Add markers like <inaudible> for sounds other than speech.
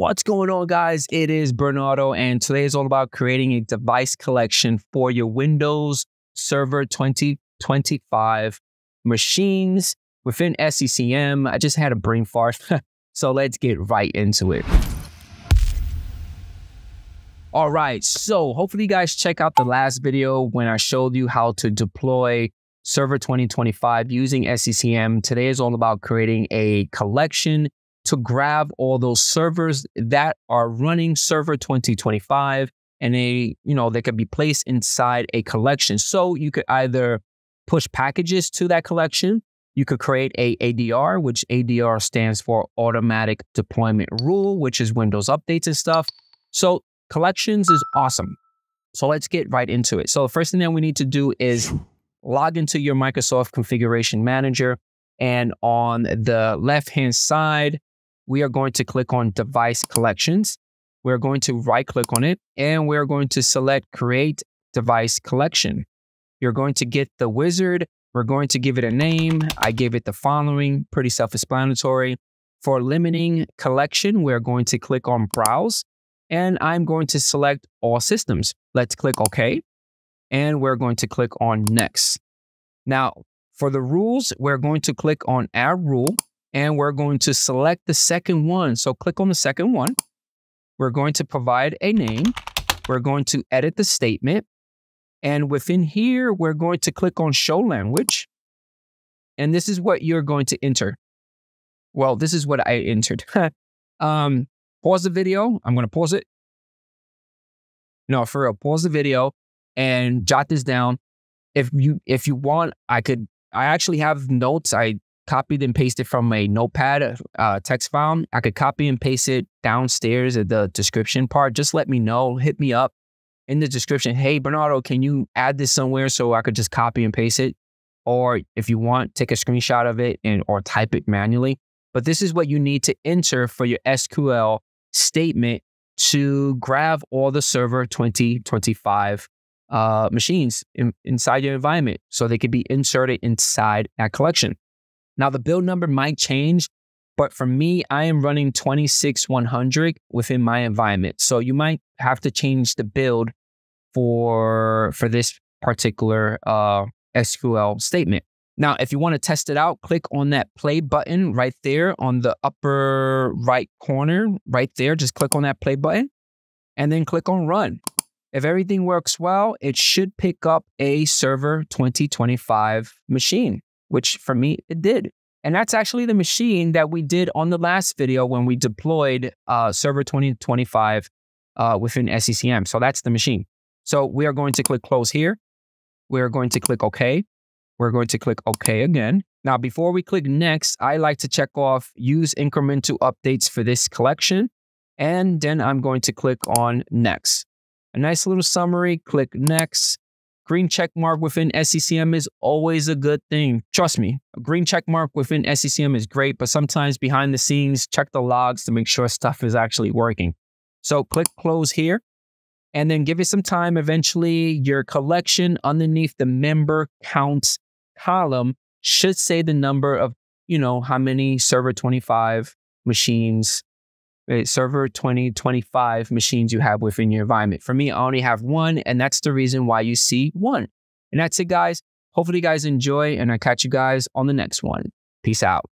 What's going on, guys? It is Bernardo, and today is all about creating a device collection for your Windows Server 2025 machines within SCCM. I just had a brain fart, <laughs> so let's get right into it. All right, so hopefully you guys check out the last video when I showed you how to deploy Server 2025 using SCCM. Today is all about creating a collection to grab all those servers that are running server 2025 and they, you know, they could be placed inside a collection. So you could either push packages to that collection. You could create a ADR, which ADR stands for automatic deployment rule, which is Windows updates and stuff. So collections is awesome. So let's get right into it. So the first thing that we need to do is log into your Microsoft Configuration Manager. And on the left hand side, we are going to click on device collections. We're going to right click on it and we're going to select create device collection. You're going to get the wizard. We're going to give it a name. I gave it the following, pretty self explanatory. For limiting collection, we're going to click on browse and I'm going to select all systems. Let's click OK. And we're going to click on next. Now, for the rules, we're going to click on add rule and we're going to select the second one. So click on the second one. We're going to provide a name. We're going to edit the statement. And within here, we're going to click on show language. And this is what you're going to enter. Well, this is what I entered. <laughs> um, pause the video. I'm going to pause it. No, for real, pause the video and jot this down. If you if you want, I could I actually have notes. I copied and pasted from a notepad uh, text file. I could copy and paste it downstairs at the description part. Just let me know. Hit me up in the description. Hey, Bernardo, can you add this somewhere so I could just copy and paste it? Or if you want, take a screenshot of it and or type it manually. But this is what you need to enter for your SQL statement to grab all the server 2025 uh, machines in, inside your environment so they could be inserted inside that collection. Now, the build number might change, but for me, I am running 26100 within my environment. So you might have to change the build for, for this particular uh, SQL statement. Now, if you want to test it out, click on that play button right there on the upper right corner, right there. Just click on that play button and then click on run. If everything works well, it should pick up a server 2025 machine which for me, it did. And that's actually the machine that we did on the last video when we deployed uh, Server 2025 uh, within SCCM. So that's the machine. So we are going to click close here. We're going to click OK. We're going to click OK again. Now, before we click next, I like to check off use incremental updates for this collection. And then I'm going to click on next. A nice little summary, click next green check mark within SCCM is always a good thing. Trust me, a green check mark within SCCM is great, but sometimes behind the scenes, check the logs to make sure <laughs> stuff is actually working. So click close here and then give it some time. Eventually, your collection underneath the member count column should say the number of, you know, how many server 25 machines server 2025 machines you have within your environment. For me, I only have one, and that's the reason why you see one. And that's it, guys. Hopefully, you guys enjoy, and I catch you guys on the next one. Peace out.